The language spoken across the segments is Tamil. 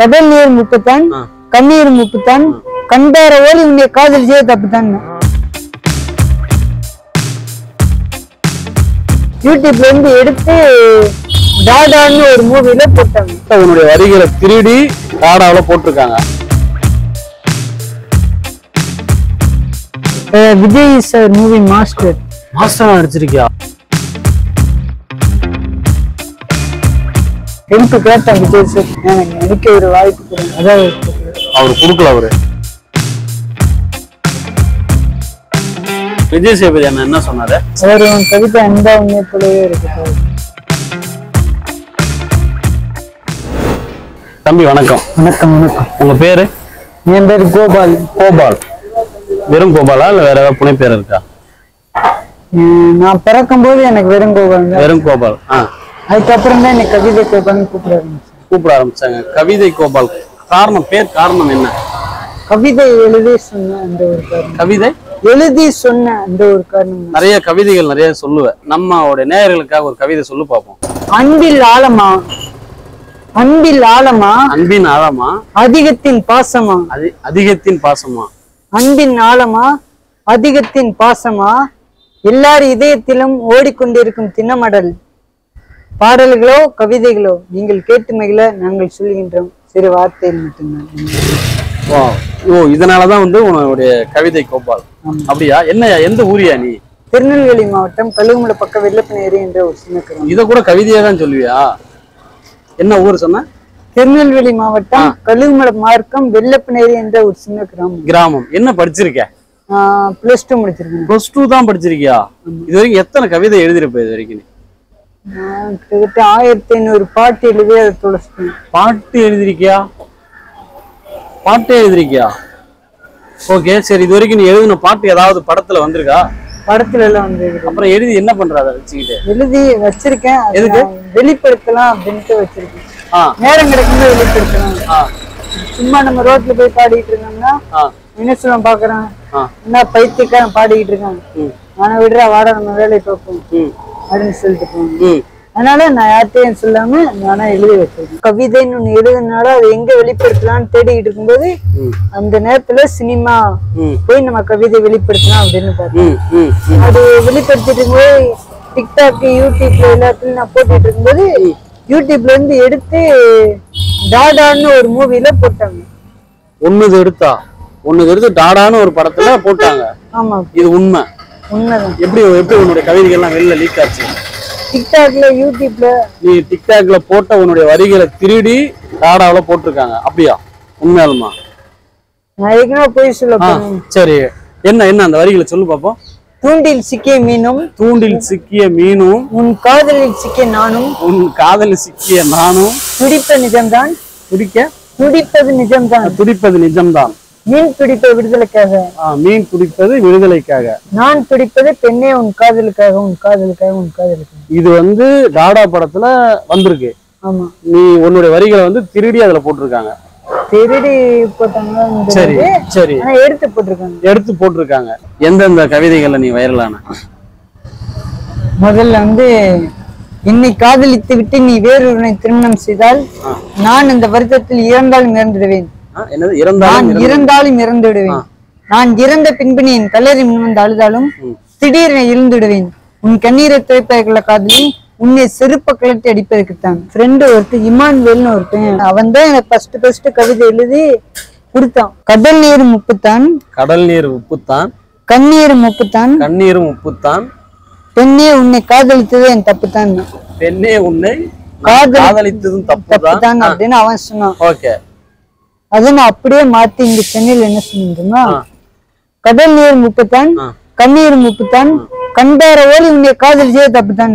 கடல் நீர் முப்புத்தான். கண்ணீர் முப்புத்தான் கண்டார ஓலி உன்னை காதலிச்சே தப்புத்தான். யூடியூப்ல இருந்து எடுத்து டாடான்னு ஒரு மூவில போட்டாங்க. உன்னுடைய வரிகளை திருடி டாடாவில போட்டிருக்காங்க. Vijay sir movie master master நடிச்சிருக்கியா? Help கேட்டேன் விஜய் சார். எனக்கு நடிக்க ஒரு வாய்ப்பு கொடுங்க. அதாவது அவர் கொடுக்கல அவரு. விஜய் சேதுபதி அண்ணன் என்ன சொன்னாரு? அவர் உன் கவிதை அன்பா உண்மை போலவே இருக்கு தம்பி வணக்கம். வணக்கம் வணக்கம். உங்க பேரு? என் பேர் கோபால். கோபால். வெறும் கோபாலா இல்ல வேற ஏதாவது புனை பேர் இருக்கா நான் பிறக்கும் போது எனக்கு வெறும் கோபால் வெறும் கோபால். ஆ. அதுக்கப்புறம் தான் எனக்கு கவிதை கோபால்னு கூப்பிட ஆரம்பிச்சேன் கூப்பிட ஆரம்பிச்சாங்க. கவிதை கோபால். காரணம் பேர் காரணம் என்ன? கவிதை எழுதி சொன்ன அந்த ஒரு காரணம். கவிதை? எழுதி சொன்ன அந்த ஒரு காரணம். நிறைய கவிதைகள் நிறைய சொல்லுவேன் நம்மளுடைய நேயர்களுக்காக ஒரு கவிதை சொல்லு பார்ப்போம். அன்பில் ஆழமா? அன்பில் ஆழமா? அன்பின் ஆழமா? அதிகத்தின் பாசமா? அதி அதிகத்தின் பாசமா? அன்பின் ஆழமா? அதிகத்தின் பாசமா? எல்லார் இதயத்திலும் ஓடிக்கொண்டிருக்கும் தினமடல். பாடல்களோ கவிதைகளோ நீங்கள் கேட்டு மகிழ நாங்கள் சொல்லுகின்றோம் சிறு வார்த்தையில் மட்டும்தான். ஓ இதனாலதான் வந்து உன்னுடைய கவிதை கோபால். அப்படியா? என்ன எந்த ஊரியா நீ? திருநெல்வேலி மாவட்டம் கழுகுமலை பக்கம் வெள்ளப்பனேரி என்ற ஒரு சின்ன கிராமம். இத கூட கவிதையா தான் சொல்லுவியா? என்ன ஊர் சொன்ன? திருநெல்வேலி மாவட்டம் கழுகுமலை மார்க்கம் வெள்ளப்பனேரி என்ற ஒரு சின்ன கிராமம். கிராமம். என்ன படிச்சிருக்க? பிளஸ் டூ முடிச்சிருக்கேன். பிளஸ் டூ தான் படிச்சிருக்கியா? இது வரைக்கும் எத்தனை கவிதை எழுதிருப்ப இது வரைக்கும்? கிட்டத்தட்ட ஆயிரத்தி ஐநூறு பாட்டு எழுதி அதை தொலைச்சிட்டேன். பாட்டு எழுதிருக்கியா பாட்டு எழுதிருக்கியா ஓகே சரி இது வரைக்கும் நீ எழுதின பாட்டு ஏதாவது படத்துல வந்திருக்கா? படத்துல எல்லாம் வந்து அப்புறம் எழுதி என்ன பண்ற அதை வச்சுக்கிட்டு? எழுதி வச்சிருக்கேன். எதுக்கு? வெளிப்படுத்தலாம் அப்படின்ட்டு வச்சிருக்கேன். நேரம் கிடைக்கும்போது வெளிப்படுத்தலாம். சும்மா நம்ம ரோட்ல போய் பாடிட்டு இருந்தோம்னா சொல்ல பாக்குறேன் என்ன பைத்தியக்காரன் பாடிக்கிட்டு இருக்கான்? ஆனா விடுறா வாடா நம்ம வேலையை பார்ப்போம். அப்படின்னு சொல்லிட்டு போவாங்க. அதனால நான் யார்கிட்டயும் சொல்லாம நானா எழுதி வச்சிருக்கேன். கவிதைன்னு ஒண்ணு எழுதுனால அதை எங்க வெளிப்படுத்தலாம்னு தேடிக்கிட்டு இருக்கும்போது அந்த நேரத்துல சினிமா போய் நம்ம கவிதை வெளிப்படுத்தலாம் அப்படின்னு பார்த்தேன். அது வெளிப்படுத்திட்டு இருக்கும்போது டிக்டாக் யூடியூப்ல எல்லாத்துலயும் நான் போட்டுட்டு இருக்கும்போது யூடியூப்ல இருந்து எடுத்து டாடான்னு ஒரு மூவில போட்டாங்க. ஒண்ணுது எடுத்தா ஒண்ணுது எடுத்து டாடான்னு ஒரு படத்துல போட்டாங்க. ஆமா. இது உண்மை. உண்மைதான் எப்படி எப்படி உன்னுடைய கவிதைகள்லாம் வெளில லீக் ஆச்சு? டிக்டாக்ல யூடியூப்ல நீ டிக்டாக்ல போட்ட உன்னுடைய வரிகளை திருடி டாடாவுல போட்டிருக்காங்க. அப்படியா? உண்மையாலுமா? நான் போய் சொல்ல சரி. என்ன என்ன அந்த வரிகளை சொல்லு பாப்போம். தூண்டில் சிக்கிய மீனும் தூண்டில் சிக்கிய மீனும் உன் காதலில் சிக்கிய நானும் உன் காதலில் சிக்கிய நானும் துடிப்ப நிஜம்தான். துடிக்க? துடிப்பது நிஜம்தான். துடிப்பது நிஜம்தான். மீன் துடிப்ப விடுதலைக்காக. மீன் துடிப்பது விடுதலைக்காக. நான் துடிப்பது பெண்ணே உன் காதலுக்காக உன் காதலுக்காக உன் காதலுக்காக. இது வந்து டாடா படத்துல வந்திருக்கு. ஆமா. நீ உன்னுடைய வரிகளை வந்து திருடி அதுல போட்டிருக்காங்க. திருடி போட்டாங்க சரி சரி. எடுத்து போட்டிருக்காங்க. எடுத்து போட்டிருக்காங்க. எந்தெந்த கவிதைகள்ல நீ வைரலான? முதல்ல வந்து என்னை காதலித்து விட்டு நீ வேறொருவனை திருமணம் செய்தால் நான் இந்த வருத்தத்தில் இறந்தாலும் இறந்துடுவேன் என்னது? இறந்தாலும் நான் விடுவேன் நான் இறந்த பின்பு என் கல்லறை முன் வந்து அழுதாலும் திடீரென இருந்துடுவேன் உன் கண்ணீரை துவைப்பதற்குள்ள காதலி உன்னை செருப்ப கலட்டி அடிப்பதற்குத்தான் ஃப்ரெண்டு ஒருத்தன் இமான்வேல்னு ஒருத்தன். அவன் தான் எனக்கு ஃபர்ஸ்ட் ஃபர்ஸ்ட் கவிதை எழுதி கொடுத்தான். கடல் நீர் முப்புத்தான் கடல் நீர் உப்புத்தான். கண்ணீர் முப்புத்தான் கண்ணீரும் உப்புத்தான். பெண்ணே உன்னை காதலித்தது என் தப்புத்தான். பெண்ணே உன்னை காதலி- காதலித்ததும் தப்புதான். அப்படின்னு அவன் சொன்னான். ஓகே. அதை நான் அப்படியே மாத்தி இங்க சென்னையில என்ன சொன்னா ஆ. கடல் நீர் முப்புத்தான். கண்ணீர் முப்புத்தான் கண்டார ஓடி உன்னை காதலிச்சே தப்புதான்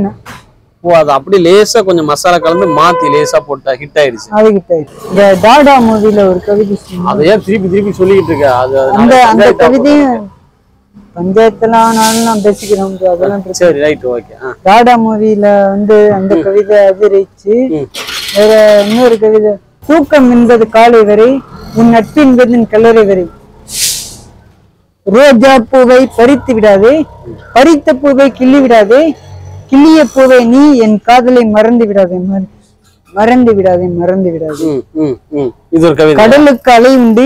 ஓ அது அப்படி லேசா கொஞ்சம் மசாலா கலந்து மாத்தி லேசா போட்டா ஹிட் ஆயிடுச்சு அதுகிட்ட இந்த டாடா மூவில ஒரு கவிதை. அதை ஏன் திருப்பி திருப்பி சொல்லிக்கிட்டு இருக்க அது அந்த அந்த கவிதையும் பஞ்சாயத்துல ஆனாலும் நான் பேசிக்கிறோம். அதெல்லாம் சரி ரைட் ஓகே டாடா மூவில வந்து அந்த கவிதை அதிர்ச்சி. வேற இன்னொரு கவிதை தூக்கம் என்பது காலை வரை உன் நட்பு என்பது என் கல்லறை வரை. ரோஜா பூவை பறித்து விடாதே பறித்த பூவை கிள்ளி விடாதே கிள்ளிய பூவை நீ என் காதலை மறந்து விடாதே மறந்து விடாதே மறந்து விடாதே. இது ஒரு கவிதை. கடலுக்கு அலை உண்டு.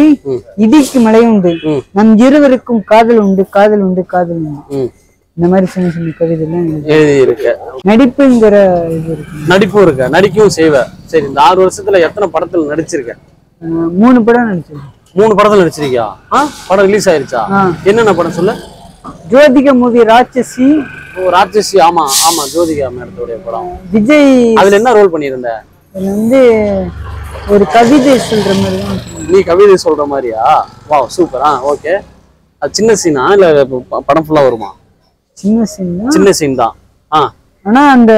இடிக்கு மழை உண்டு. நம் இருவருக்கும் காதல் உண்டு காதல் உண்டு காதல் உண்டு. இந்த மாதிரி சின்ன சின்ன கவிதைலாம் எழுதி எழுதி இருக்கு நடிப்புங்கிற இது இருக்கு. நடிப்பும் இருக்க. நடிக்கவும் செய்வ. சரி இந்த ஆறு வருஷத்துல எத்தனை படத்துல நடிச்சிருக்க? அஹ் மூணு படம் நடிச்சிருக்கேன். மூணு படத்துல நடிச்சிருக்கியா? படம் ரிலீஸ் ஆயிருச்சா. என்னென்ன படம் சொல்லு? ஜோதிகா மூவி ராட்சசி. ஓ ராட்சசி. ஆமா ஆமா ஜோதிகா மேடத்தோடைய படம். விஜய் அதுல என்ன ரோல் பண்ணியிருந்த? இதுல வந்து ஒரு கவிதை சொல்ற மாதிரி தான் நீ கவிதை சொல்ற மாதிரியா? வா சூப்பர் ஆ ஓகே அது சின்ன சீனா இல்ல படம் ஃபுல்லா வருமா? சின்ன சீன் சின்ன சீன் தான். ஆ. ஆனா அந்த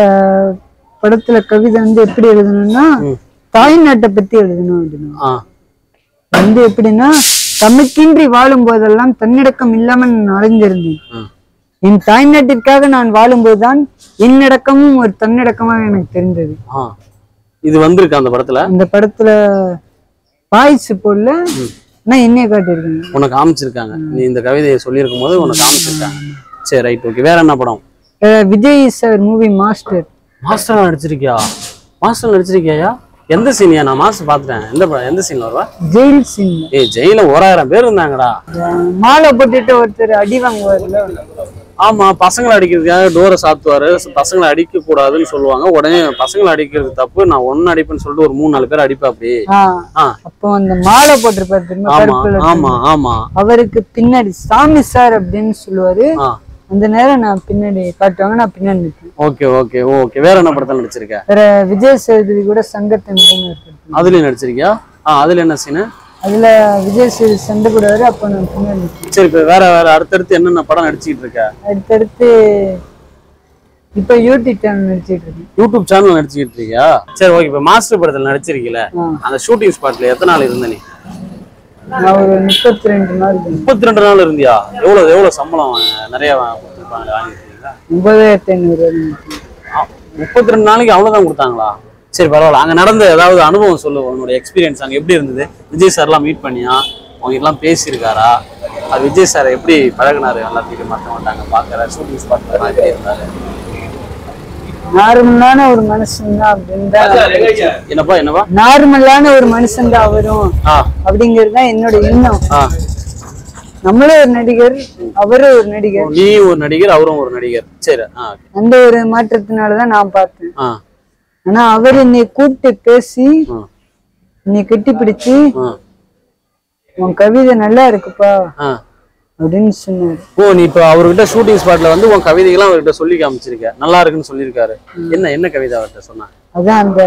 படத்துல கவிதை வந்து எப்படி எழுதணும்னா. தாய்நாட்டை பத்தி எழுதணும் அப்படின்னு. வந்து எப்படின்னா தமக்கின்றி வாழும் போதெல்லாம் தன்னடக்கம் இல்லாமல் நான் அலைஞ்சிருந்தேன். என் தாய்நாட்டிற்காக நான் வாழும்போதுதான் என்னடக்கமும் ஒரு தன்னடக்கமாக எனக்கு தெரிந்தது. இது வந்திருக்கு அந்த படத்துல? அந்த படத்துல வாய்ஸ் போடல ஆனா என்னைய காட்டியிருக்கேன். உனக்கு காமிச்சிருக்காங்க. நீ இந்த கவிதையை சொல்லியிருக்கும் போது உனக்கு காமிச்சிருக்காங்க. சரி ரைட் ஓகே. வேற என்ன படம்? Vijay sir movie master. Master நடிச்சிருக்கியா? Master நடிச்சிருக்கியா எந்த சீனியா நான் மாஸ்டர் பார்த்துட்டேன். எந்த படம்? எந்த சீன்ல வருவா? ஜெயில் சீன் ஏய் ஜெயில ஓராயிரம் பேர் இருந்தாங்கடா. மாலை போட்டுட்டு ஒருத்தர் அடி வாங்குவார்ல ஆமா பசங்களை அடிக்கிறதுக்காக டோரை சாத்துவாரு. பசங்களை அடிக்க கூடாதுன்னு சொல்லுவாங்க. உடனே பசங்களை அடிக்கிறது தப்பு. நான் ஒன்னு அடிப்பேன்னு சொல்லிட்டு ஒரு மூணு நாலு பேர் அடிப்பா அப்படி. அப்போ அந்த மாலை போட்டிருப்பாரு ஆமா ஆமா ஆமா. அவருக்கு பின்னாடி சாமி சார் அப்படின்னு சொல்லுவாரு. அந்த நேரம் நான் பின்னாடி காட்டுவாங்க நான் பின்னாடி நிற்பேன் ஓகே ஓகே ஓகே. வேற என்ன படத்துல நடிச்சிருக்க? வேற விஜய் சேதுபதி கூட சங்கத்தமிழ்னு இருக்கு அதுலயும் நடிச்சிருக்கியா? ஆ அதுல என்ன சீனு அதுல விஜய் சேது சண்டை போடுவாரு அப்போ நான் பின்னாடி நிற்பேன் சரி இப்ப வேற வேற அடுத்தடுத்து என்னென்ன படம் நடிச்சிட்டு இருக்க? அடுத்தடுத்து இப்ப யூடியூப் சேனல் நடிச்சிட்டு இருக்கேன். யூடியூப் சேனல் நடிச்சிட்டு இருக்கியா? சரி ஓகே இப்ப மாஸ்டர் படத்துல நடிச்சிருக்கீல. அந்த ஷூட்டிங் ஸ்பாட்ல எத்தனை நாள் இருந்த நீ? ஒரு முப்பத்தி ரெண்டு நாள். முப்பத்தி ரெண்டு நாள் இருந்தியா? எவ்வளவு எவ்வளவு சம்பளம் நிறைய கொடுத்திருப்பாங்க வாங்கிருக்கீங்களா ஒன்பதாயிரத்தி ஐநூறு. முப்பத்தி ரெண்டு நாளைக்கு அவ்வளவுதான் கொடுத்தாங்களா? சரி பரவாயில்ல. அங்க நடந்த ஏதாவது அனுபவம் சொல்லு உன்னோட எக்ஸ்பீரியன்ஸ் அங்க எப்படி இருந்தது? விஜய் சார்லாம் மீட் பண்ணியா? அவங்க எல்லாம் பேசியிருக்காரா? அது விஜய் சார் எப்படி பழகுனாரு? எல்லாத்தையும் மாற்ற மாட்டாங்க பாக்குற ஷூட்டிங் ஸ்பாட் எப்படி இருந்தாரு? நார்மலான ஒரு மனுஷன் தான் அப்படின்னு என்னப்பா என்னப்பா? நார்மலான ஒரு மனுஷன் தான் அவரும் அப்படிங்கிறது தான் என்னோட எண்ணம். நம்மளும் ஒரு நடிகர் அவரும் ஒரு நடிகர். நீ ஒரு நடிகர் அவரும் ஒரு நடிகர். சரி அந்த ஒரு மாற்றத்தினாலதான் நான் பார்த்தேன். ஆனா அவர் என்னை கூப்பிட்டு பேசி என்னை கட்டி பிடிச்சு உன் கவிதை நல்லா இருக்குப்பா. அப்படின்னு சொன்னாரு. ஓ நீ இப்போ அவர்கிட்ட ஷூட்டிங் ஸ்பாட்ல வந்து உன் கவிதைகள்லாம் அவர்கிட்ட சொல்லி காமிச்சிருக்க. நல்லா இருக்குன்னு சொல்லியிருக்காரு. என்ன என்ன கவிதை அவர்கிட்ட சொன்னா? அதான் அந்த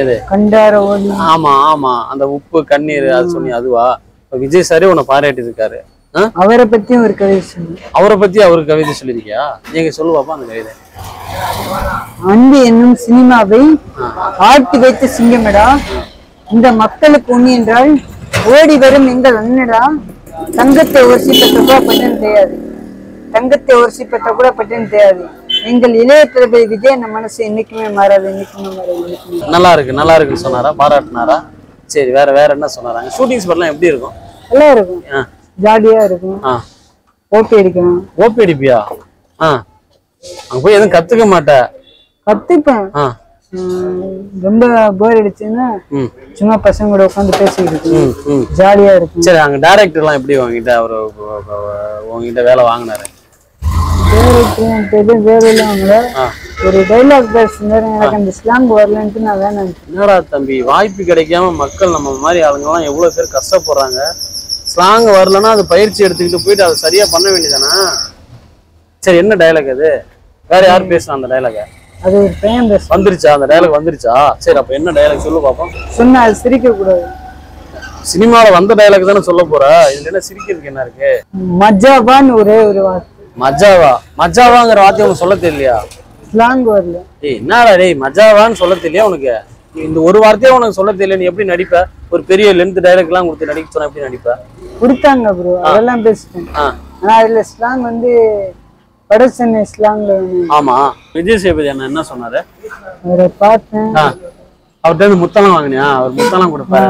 ஏது கண்டார ஓடி ஆமா ஆமா. அந்த உப்பு கண்ணீர் அது சொன்னி அதுவா? இப்ப விஜய் சாரே உன்னை பாராட்டி இருக்காரு? அவரை பத்தியும் ஒரு கவிதை சொன்னேன் அவரை பத்தி அவருக்கு கவிதை சொல்லியிருக்கியா? நீங்க சொல்லு பாப்பா அந்த கவிதை. அன்பு என்னும் சினிமாவை ஆட்டி வைத்த சிங்கமடா? இந்த மக்களுக்கு உண்ணி என்றால் ஓடி வரும் எங்கள் அண்ணடா? தங்கத்தை ஒரிசி பெற்ற கூட பட்டன் தெரியாது தங்கத்தை ஒரிசி பெற்ற கூட பட்டன் தெரியாது எங்கள் இளைய தளபதி விஜய் நம்ம மனசு என்னைக்குமே மாறாது என்னைக்குமே மாறாது நல்லா இருக்கு நல்லா இருக்குன்னு சொன்னாரா? பாராட்டினாரா? சரி வேற வேற என்ன சொன்னாராங்க? ஷூட்டிங் ஸ்பாட்லாம் எப்படி இருக்கும்? நல்லா இருக்கும். ஜாலியா இருக்கும். ஆ. ஓகே அடிக்கலாம். ஓபி அடிப்பியா? ஆ. அங்க போய் எதுவும் கத்துக்க மாட்ட. கத்துப்பேன். ரொம்ப போர் அடிச்சுன்னா ம். சும்மா பசங்க கூட உட்காந்து பேசிக்கிட்டு ஜாலியா இருக்கும். சரி அங்க டேரக்டர்லாம் எப்படி உங்ககிட்ட அவர் உங்ககிட்ட வேலை வாங்கினாரு? வேற இல்லைங்கள ஆ. ஒரு டைலாக் பேசுனாரு எனக்கு அந்த ஸ்லாங் வரலன்ட்டு நான் வேணாம். என்னடா தம்பி வாய்ப்பு கிடைக்காம மக்கள் நம்ம மாதிரி ஆளுங்கலாம் எவ்வளவு பேர் கஷ்டப்படுறாங்க? ஸ்லாங் வரலன்னா அது பயிற்சி எடுத்துக்கிட்டு போயிட்டு அதை சரியா பண்ண வேண்டியதானே சரி என்ன டயலாக் அது? வேற யார் பேசுனா அந்த டயலாக அது ஒரு பேச வந்துருச்சா? அந்த டயலாக் வந்துருச்சா? சரி அப்ப என்ன டயலாக் சொல்லு பாப்போம். சொன்னா அது சிரிக்க கூடாது சினிமால வந்த டயலாக் தானே சொல்ல போற? இதுல என்ன சிரிக்கிறதுக்கு என்ன இருக்கு? மஜாவான்னு ஒரே ஒரு வார்த்தை. மஜாவா? மஜாவாங்கிற வார்த்தை உனக்கு சொல்ல தெரியலையா? ஸ்லாங் வரல. ஏய் என்னடா டேய் மஜாவான்னு சொல்ல தெரியலையா உனக்கு? இந்த ஒரு வார்த்தையே உனக்கு சொல்ல தெரியல நீ எப்படி நடிப்ப? ஒரு பெரிய லென்த் டைலாக் எல்லாம் கொடுத்து நடிக்க சொன்னா எப்படி நடிப்ப? கொடுத்தாங்க ப்ரோ அதெல்லாம் பேசிட்டேன். ஆனா அதுல ஸ்லாங் வந்து ஸ்லாங்ல வேணும் ஆமா. விஜய் சேதுபதி அண்ணா என்ன சொன்னாரு? அவரை பார்த்தேன். அவர்கிட்ட இருந்து முத்தம்லாம் வாங்கினியா? அவர் முத்தம்லாம் கொடுப்பாரு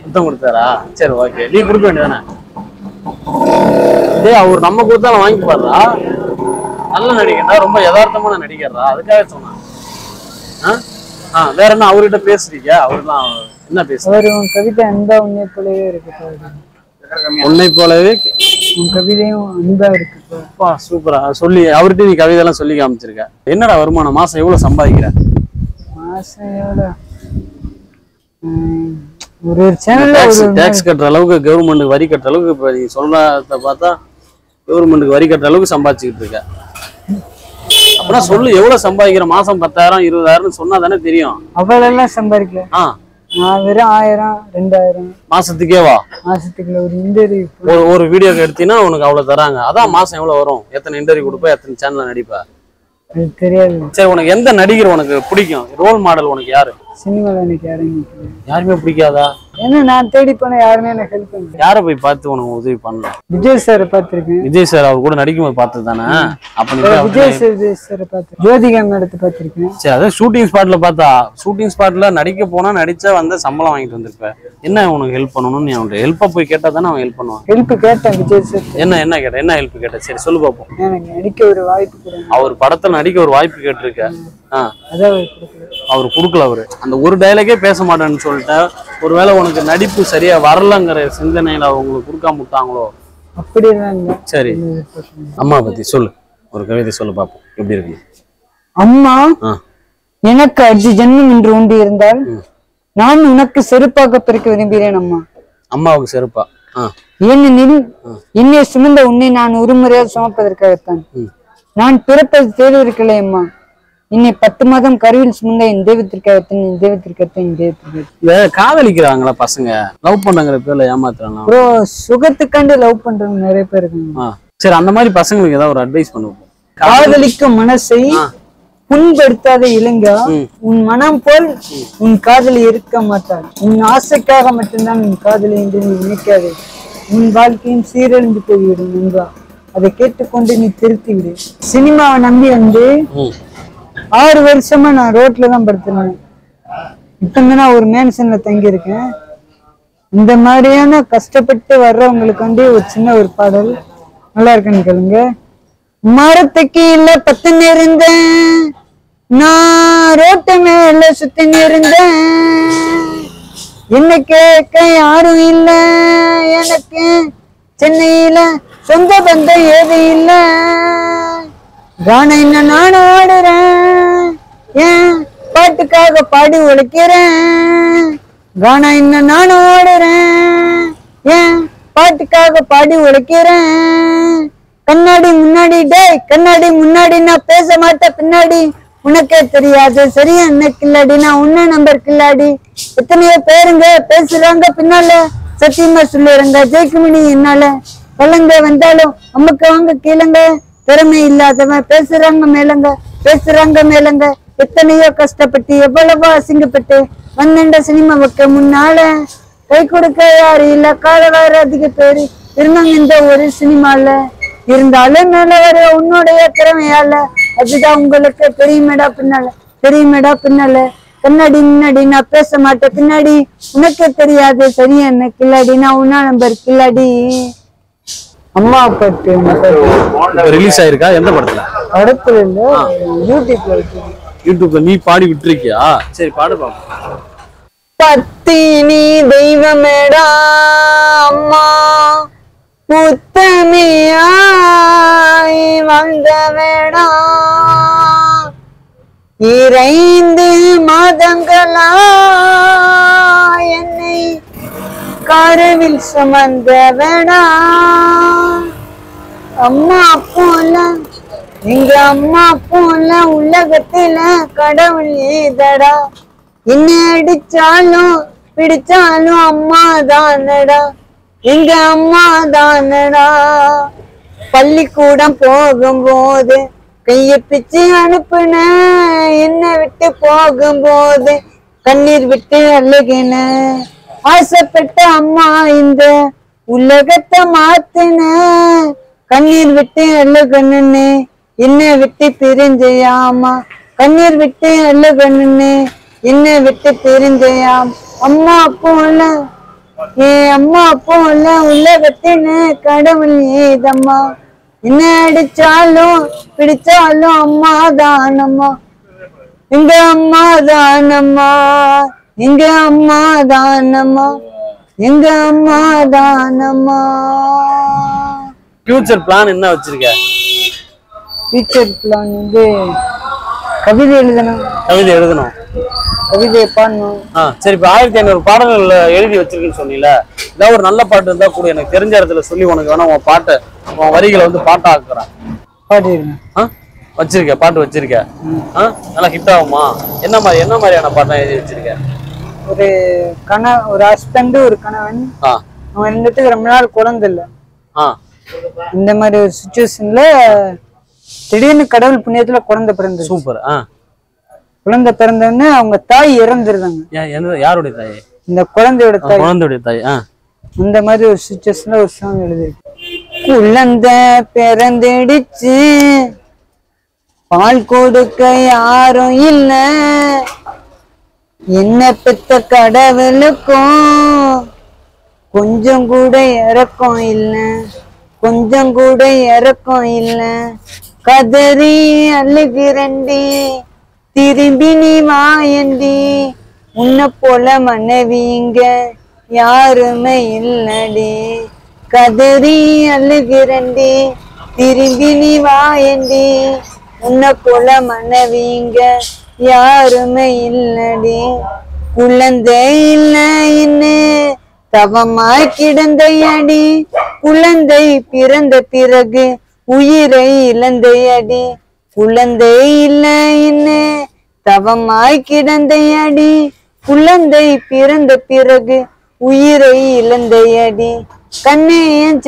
முத்தம் கொடுத்தாரா? சரி ஓகே. நீ கொடுக்க வேண்டியதானே டேய் அவர் நம்ம கொடுத்தாலும் வாங்கி பாடுறா நல்ல நடிகர்டா. ரொம்ப யதார்த்தமான நடிகர்டா. அதுக்காக சொன்னான். ஆ? ஆ வேற என்ன அவர்கிட்ட பேசுறீங்க? அவர்லாம் என்ன பேசுறீங்க? அவர் கவிதை அன்பா உன்னை போலவே இருக்கு உன்னை போலவே உன் கவிதையும் அன்பா இருக்கு. அப்பா சூப்பரா. சொல்லி அவர்கிட்ட நீ கவிதையெல்லாம் சொல்லி காமிச்சிருக்க. என்னடா வருமானம்? மாசம் எவ்வளவு சம்பாதிக்கிற? மாசம் எவ்வளோ ஒரு ஒரு சேனல்ல டாக்ஸ் கட்டுற அளவுக்கு கவர்மெண்ட்டுக்கு வரி கட்டுற அளவுக்கு இப்போ நீ சொல்றத பார்த்தா கவர்மெண்ட்டுக்கு வரி கட்டுற அளவுக்கு சம்பாதிச்சுக்கிட்டு இருக்க. அப்படின்னா சொல்லு எவ்வளவு சம்பாதிக்கிற? மாசம் பத்தாயிரம் இருபதாயிரம் சொன்னா தானே தெரியும். அவ்வளோலாம் சம்பாதிக்கல. ஆ. நான் வெறும் ஆயிரம் ரெண்டாயிரம். மாசத்துக்கே வா. மாசத்துக்குள்ள ஒரு இன்டர்வியூ ஒரு ஒரு வீடியோ எடுத்தீங்கன்னா உனக்கு அவ்வளவு தராங்க. அதான் மாசம் எவ்வளவு வரும்? எத்தனை இன்டர்வியூ கொடுப்ப எத்தனை சேனல்ல நடிப்ப? தெரியாது. சரி உனக்கு எந்த நடிகர் உனக்கு பிடிக்கும்? ரோல் மாடல் உனக்கு யாரு? சினிமாவில் எனக்கு யாரும் பிடிக்காதா? ஏன்னா நான் தேடி போன யாருமே எனக்கு ஹெல்ப் பண்ணல. யாரை போய் பார்த்து உனக்கு உதவி பண்ணல விஜய் சாரை பார்த்துருக்கேன். விஜய் சார் அவர் கூட நடிக்கும்போது பார்த்தது தானே? அப்ப நீ போய் அவர்ட்ட- விஜய் சார் விஜய் சாரை பார்த்து ஜோதிகா மேடத்தை பார்த்துருக்கேன். சரி அதான் ஷூட்டிங் ஸ்பாட்ல பார்த்தா ஷூட்டிங் ஸ்பாட்ல நடிக்க போனா நடிச்சா வந்து சம்பளம் வாங்கிட்டு வந்திருப்ப. என்ன உனக்கு ஹெல்ப் பண்ணணும்னு நீ அவன்கிட்ட ஹெல்ப்பா போய் கேட்டா தானே அவன் ஹெல்ப் பண்ணுவான்? ஹெல்ப் கேட்டேன் விஜய் சார் என்ன என்ன கேட்ட என்ன ஹெல்ப் கேட்ட? சரி சொல்லு பார்ப்போம் எனக்கு நடிக்க ஒரு வாய்ப்பு கொடுங்க. அவர் படத்துல நடிக்க ஒரு வாய்ப்பு கேட்டிருக்க. ஆ. அதான் அவர் கொடுக்கல. அவர் அந்த ஒரு டைலாகே பேச மாட்டேன்னு சொல்லிட்டு ஒருவேளை உனக்கு நடிப்பு சரியா வரலங்கிற சிந்தனையில அவங்களுக்கு கொடுக்காம விட்டாங்களோ? இல்லை சரி. அம்மா பத்தி சொல்லு. ஒரு கவிதை சொல்லு பார்ப்போம் எப்படி இருக்கு? அம்மா எனக்கு அஞ்சு ஜென்மம் என்று உண்டு இருந்தால் நான் உனக்கு செருப்பாக பிறக்க விரும்புகிறேன் அம்மா. அம்மாவுக்கு செருப்பா? ஏனெனில் என்னை சுமந்த உன்னை நான் ஒரு முறையாக சுமப்பதற்காகத்தான். நான் பிறப்பது தேடுவதற்கில்லை அம்மா. என்னை பத்து மாதம் கருவில் சுமந்த என் தெய்வத்திற்காகத்தான் என் தெய்வத்திற்காகத்தான் என் தெய்வத்திற்காக காதலிக்கிறாங்களா பசங்க? லவ் பண்ணங்கிற பேர்ல ஏமாத்துறாங்க ப்ரோ சுகத்துக்காண்டு லவ் பண்றவங்க நிறைய பேர் இருக்காங்க. சரி அந்த மாதிரி பசங்களுக்கு ஏதாவது ஒரு அட்வைஸ் பண்ணுவோம். காதலிக்கும் மனசை. புண்படுத்தாத இளைஞா ம். உன் மனம் போல் உன் காதலி இருக்க மாட்டாள். உன் ஆசைக்காக மட்டும்தான் உன் காதலி என்று நீ நினைக்காதே. உன் வாழ்க்கையும் சீரழிந்து போய்விடும் நண்பா. அதை கேட்டுக்கொண்டு நீ திருத்தி விடு சினிமாவை நம்பி வந்து ஆறு வருஷமா நான் ரோட்ல தான் படுத்துனேன் இப்ப நான் ஒரு மேன்சன்ல தங்கி இருக்கேன் இந்த மாதிரியான கஷ்டப்பட்டு வர்றவங்களுக்கு வந்து ஒரு சின்ன ஒரு பாடல். நல்லா இருக்குன்னு கேளுங்க. மரத்துக்கு இல்ல பத்து இருந்தேன் நான் ரோட்டு மேல சுத்தி இருந்தேன் என்ன கேட்க யாரும் இல்ல. எனக்கு சென்னையில சொந்த பந்தம் ஏது இல்ல. கான என்ன நானும் ஆடுறேன். ஏன் பாட்டுக்காக பாடி உழைக்கிறேன் கானா இன்னும் நானும் ஓடுறேன் ஏன் பாட்டுக்காக பாடி உழைக்கிறேன் கண்ணாடி முன்னாடி டே கண்ணாடி முன்னாடி நான் பேச மாட்டேன். பின்னாடி உனக்கே தெரியாது. சரியா என்ன கில்லாடி நான் உன்ன நம்பர் கில்லாடி எத்தனையோ பேருங்க பேசுறாங்க பின்னால. சத்தியமா சொல்லுறங்க ஜெயிக்க என்னால. பழங்க வந்தாலும் அம்முக்கு வாங்க கீழங்க. திறமை இல்லாதவன் பேசுறாங்க மேலங்க பேசுறாங்க மேலங்க. எத்தனையோ கஷ்டப்பட்டு எவ்வளவோ அசிங்கப்பட்டு வந்தண்ட சினிமா வைக்க முன்னால. கை கொடுக்க யாரு இல்ல கால வர அதிக பேரு இருந்தாங்க இந்த ஒரு சினிமால. இருந்தாலும் மேல வர உன்னுடைய திறமையால அதுதான் உங்களுக்கு தெரியுமேடா பின்னால தெரியுமேடா பின்னால. கண்ணாடி முன்னாடி நான் பேச மாட்டேன். பின்னாடி உனக்கே தெரியாது. சரியா? என்ன கில்லாடி? நான் உன்னா நம்பர் கில்லாடி. அம்மா பாட்டு. ரிலீஸ் ஆயிருக்கா? எந்த படத்துல? படத்துல இல்ல. யூடியூப்ல இருக்கு. யூடியூப்ல நீ பாடி விட்டுருக்கியா? சரி பாடு பாப்போம். பத்தினி தெய்வமேடா அம்மா. உத்தமியாய் வந்தவேடா இறைந்து மாதங்களா என்னை கருவில் சுமந்தவனா. அம்மா போல எங்க அம்மா போல உலகத்துல கடவுள் ஏதடா? என்ன அடிச்சாலும் பிடிச்சாலும் அம்மா தானடா எங்க அம்மா தானடா? பள்ளிக்கூடம் போகும்போது கைய பிச்சு அனுப்புன. என்ன விட்டு போகும்போது கண்ணீர் விட்டு அழுகின. ஆசைப்பட்ட அம்மா இந்த உலகத்தை மாத்தின. கண்ணீர் விட்டு அழுகணுன்னு என்ன விட்டு பிரிஞ்சையாமா? கண்ணீர் விட்டு அழுகணுன்னு என்ன விட்டு பிரிஞ்சையாம். அம்மா போல என் அம்மா போல உலகத்தின்னு கடவுள் ஏதம்மா? என்ன அடிச்சாலும் பிடிச்சாலும் அம்மா தானம்மா. எங்க அம்மா தானம்மா? எங்க அம்மா தானம்மா? எங்க அம்மா தானம்மா? ஃபியூச்சர் பிளான் என்ன வச்சிருக்க? ஃபியூச்சர் பிளான் வந்து கவிதை எழுதணும். கவிதை எழுதணும். கவிதை பாடணும் ஆ சரி இப்போ ஆயிரத்தி ஐநூறு பாடல்கள் எழுதி வச்சிருக்குன்னு சொன்னீல ஏதாவது ஒரு நல்ல பாட்டு இருந்தா கூட எனக்கு தெரிஞ்ச இடத்துல சொல்லி உனக்கு வேணா உன் பாட்டை உன் வரிகளை வந்து பாட்டா ஆக்குறேன் பாடிடுவேன் ஆ வச்சிருக்க பாட்டு வச்சிருக்க. ஆ நல்லா ஹிட் ஆகுமா? என்ன மாதிரி என்ன மாதிரியான பாட்டெல்லாம் எழுதி வச்சிருக்க? ஒரு கண ஒரு ஹஸ்பண்ட் ஒரு கணவன். ஆ. அவன் இருந்துட்டு ரொம்ப நாள் குழந்தை இல்லை. ஆ. இந்த மாதிரி ஒரு சுச்சுவேஷன்ல திடீர்னு கடவுள் புண்ணியத்துல குழந்தை பிறந்தது சூப்பர் ஆ. குழந்தை பிறந்தோடனே அவங்க தாய் இறந்துருந்தாங்க. யாருடைய தாய்? இந்த குழந்தையோட தாய். குழந்தையுடைய தாய் இந்த மாதிரி ஒரு சுச்சுவேஷன்ல ஒரு சாங் எழுதிருக்கு குழந்தை பிறந்துடுச்சு. பால் கொடுக்க யாரும் இல்ல. என்ன பெத்த கடவுளுக்கும் கொஞ்சம் கூட இறக்கம் இல்ல. கொஞ்சம் கூட இறக்கம் இல்ல. கதறி அழுகிறண்டி. திரும்பி நீ வாயண்டி உன்னை போல மனைவிங்க யாருமே இல்லடி. கதறி அழுகிறண்டி. திரும்பி நீ வாயண்டி உன்னை போல மனைவிங்க யாருமே இல்லடி. குழந்தை இல்லைன்னு தவமாய் கிடந்தையடி. குழந்தை பிறந்த பிறகு உயிரை இழந்தையடி. குழந்தை இல்லைன்னு தவமாய் கிடந்தையடி. குழந்தை பிறந்த பிறகு உயிரை இழந்தையடி. கண்ணே என்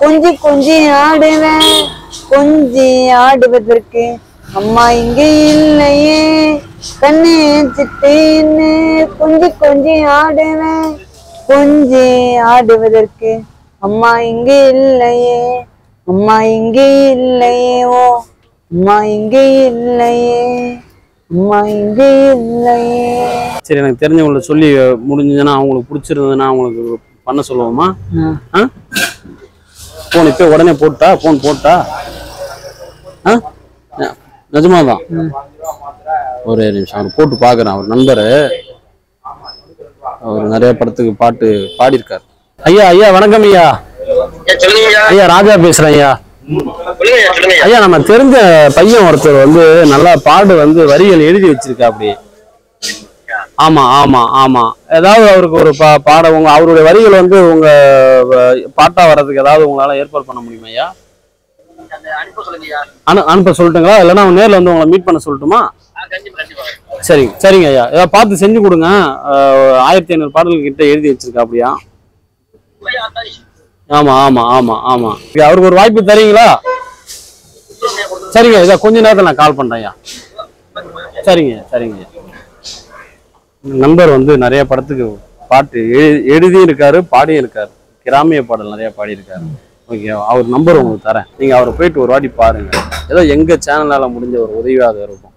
கொஞ்சி கொஞ்சி ஆடுவேன் கொஞ்சி ஆடுவதற்கு அம்மா இங்கே இல்லையே. கண்ணே என் கொஞ்சி கொஞ்சி ஆடுவேன் கொஞ்சி ஆடுவதற்கு அம்மா இங்கே இல்லையே. அம்மா இங்கே இல்லையே ஓ அம்மா இங்கே இல்லையே அம்மா இங்கே இல்லையே. சரி எனக்கு தெரிஞ்சவங்கள்ட்ட சொல்லி முடிஞ்சதுன்னா அவங்களுக்கு பிடிச்சிருந்ததுன்னா அவங்களுக்கு பண்ண சொல்லுவோமா? ஆ. ஃபோன் இப்போ உடனே போட்டா ஃபோன் போட்டா? ஆ? நிஜமாதான். ஒரே நிமிஷம் அவர் போட்டு பார்க்குறேன் அவர் நண்பர். அவர் நிறைய படத்துக்கு பாட்டு பாடியிருக்கார். ஐயா ஐயா வணக்கம் ஐயா. ஐயா. ராஜா பேசுறேன் ஐயா. ஐயா, நம்ம தெரிஞ்ச பையன் ஒருத்தர் வந்து நல்லா பாடு வந்து வரிகள் எழுதி வச்சிருக்கா அப்படி ஆமா ஆமா ஆமா. ஏதாவது அவருக்கு ஒரு பா பாட உங்க அவருடைய வரிகள் வந்து உங்க பாட்டா வர்றதுக்கு ஏதாவது உங்களால ஏற்பாடு பண்ண முடியுமா ஐயா? அனுப்ப அனு அனுப்ப சொல்லட்டுங்களா? இல்லைன்னா அவங்க நேரில் வந்து உங்களை மீட் பண்ண சொல்லட்டுமா? சரிங்க சரிங்க ஐயா. ஏதாவது பார்த்து செஞ்சு கொடுங்க. ஆயிரத்தி ஐநூறு பாடல்கள் கிட்ட எழுதி வச்சிருக்கா அப்படியா? ஆமா ஆமா ஆமா ஆமா. அவருக்கு ஒரு வாய்ப்பு தரீங்களா? சரிங்க இதை கொஞ்ச நேரத்தில் நான் கால் பண்றேன்யா சரிங்க சரிங்க. நண்பர் வந்து நிறைய படத்துக்கு பாட்டு எழு எழுதி இருக்காரு பாடியும் இருக்காரு. கிராமிய பாடல் நிறைய பாடியிருக்காரு. ஓகே அவர் நம்பர் உங்களுக்கு தரேன். நீங்க அவரை போயிட்டு ஒரு வாட்டி பாருங்க. ஏதோ எங்க சேனலால முடிஞ்ச ஒரு உதவியாக இருக்கும்.